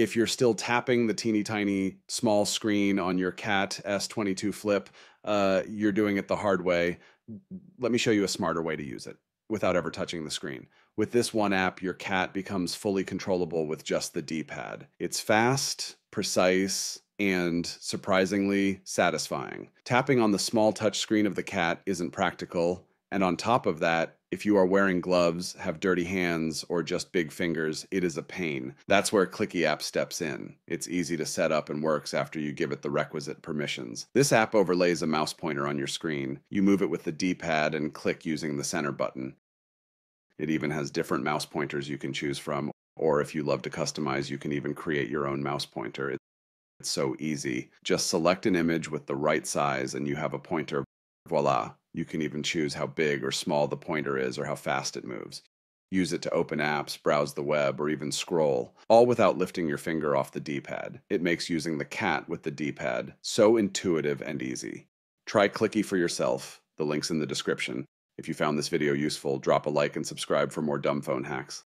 If you're still tapping the teeny tiny small screen on your Cat S22 Flip, uh, you're doing it the hard way. Let me show you a smarter way to use it without ever touching the screen. With this one app, your cat becomes fully controllable with just the D pad. It's fast, precise, and surprisingly satisfying. Tapping on the small touch screen of the cat isn't practical, and on top of that, if you are wearing gloves, have dirty hands, or just big fingers, it is a pain. That's where Clicky App steps in. It's easy to set up and works after you give it the requisite permissions. This app overlays a mouse pointer on your screen. You move it with the D pad and click using the center button. It even has different mouse pointers you can choose from, or if you love to customize, you can even create your own mouse pointer. It's so easy. Just select an image with the right size and you have a pointer. Voila! You can even choose how big or small the pointer is or how fast it moves. Use it to open apps, browse the web, or even scroll, all without lifting your finger off the D pad. It makes using the cat with the D pad so intuitive and easy. Try Clicky for yourself. The link's in the description. If you found this video useful, drop a like and subscribe for more dumb phone hacks.